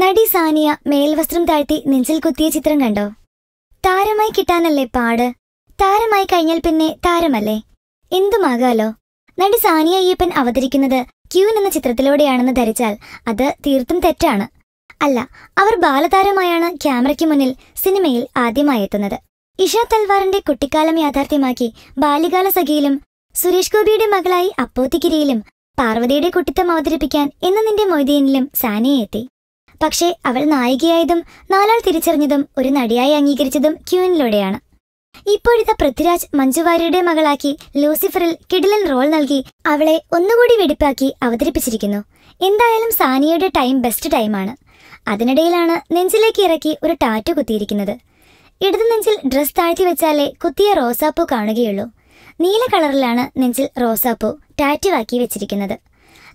നടി സാനിയ മേൽവസ്ത്രം താഴ്ത്തി നെഞ്ചിൽ കുത്തിയ ചിത്രം കണ്ടോ? താരമായി കിട്ടാനല്ലേ പാട്? താരമായി കഴിഞ്ഞാൽ പിന്നെ താരമല്ലേ? എന്തുമാകാലോ? നടി സാനിയ അയ്യപ്പൻ അവതരിക്കുന്നത് ക്യൂൻ എന്ന ചിത്രത്തിലൂടെയാണെന്ന് ധരിച്ചാൽ അത് തീർത്തും തെറ്റാണ്. അല്ല അവർ ബാലതാരമായാണ് ക്യാമറയ്ക്ക് മുന്നിൽ സിനിമയിൽ ആദ്യമായി എത്തുന്നത്. ഇഷ തൽവാറിന്റെ കുട്ടിക്കാലം യാഥാർത്ഥ്യമാക്കി ബാല്യകാല സഖിയിലും സുരേഷ് ഗോപിയുടെ മകളായി അപ്പോത്തിക്കിരിയിലും പാർവതിയുടെ കുട്ടിത്തം അവതരിപ്പിക്കാൻ എന്ന നിന്റെ മൊയ്തീനിലും സാനിയ എത്തി. പക്ഷേ അവൾ നായികയായതും നാലാൾ തിരിച്ചറിഞ്ഞതും ഒരു നടിയായി അംഗീകരിച്ചതും ക്യൂനിലൂടെയാണ്. ഇപ്പോഴത്തെ പൃഥ്വിരാജ് മഞ്ജുവാര്യയുടെ മകളാക്കി ലൂസിഫറിൽ കിടിലൻ റോൾ നൽകി അവളെ ഒന്നുകൂടി വെടിപ്പാക്കി അവതരിപ്പിച്ചിരിക്കുന്നു. എന്തായാലും സാനിയയുടെ ടൈം ബെസ്റ്റ് ടൈമാണ്. അതിനിടയിലാണ് നെഞ്ചിലേക്ക് ഇറക്കി ഒരു ടാറ്റു കുത്തിയിരിക്കുന്നത്. ഇടതു നെഞ്ചിൽ ഡ്രസ് താഴ്ത്തി വെച്ചാലേ കുത്തിയ റോസാപ്പൂ കാണുകയുള്ളൂ. നീല കളറിലാണ് നെഞ്ചിൽ റോസാപ്പൂ ടാറ്റുവാക്കി വെച്ചിരിക്കുന്നത്.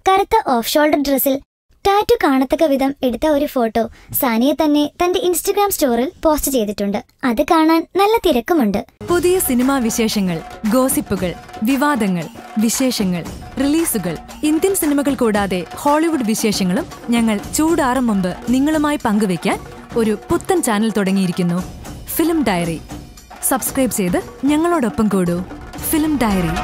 കറുത്ത ഓഫ് ഷോൾഡർ ഡ്രസ്സിൽ ടാറ്റു കാണത്തക്ക വിധം എടുത്ത ഒരു ഫോട്ടോ സാനിയ തന്നെ തന്റെ ഇൻസ്റ്റഗ്രാം സ്റ്റോറിൽ പോസ്റ്റ് ചെയ്തിട്ടുണ്ട്. അത് കാണാൻ നല്ല തിരക്കുമുണ്ട്. പുതിയ സിനിമാ വിശേഷങ്ങൾ ഗോസിപ്പുകൾ വിവാദങ്ങൾ വിശേഷങ്ങൾ റിലീസുകൾ ഇന്ത്യൻ സിനിമകൾ കൂടാതെ ഹോളിവുഡ് വിശേഷങ്ങളും ഞങ്ങൾ ചൂടാറും മുമ്പ് നിങ്ങളുമായി പങ്കുവയ്ക്കാൻ ഒരു പുത്തൻ ചാനൽ തുടങ്ങിയിരിക്കുന്നു. Film diary. സബ്സ്ക്രൈബ് ചെയ്ത് ഞങ്ങളോടൊപ്പം കൂടൂ. Film diary.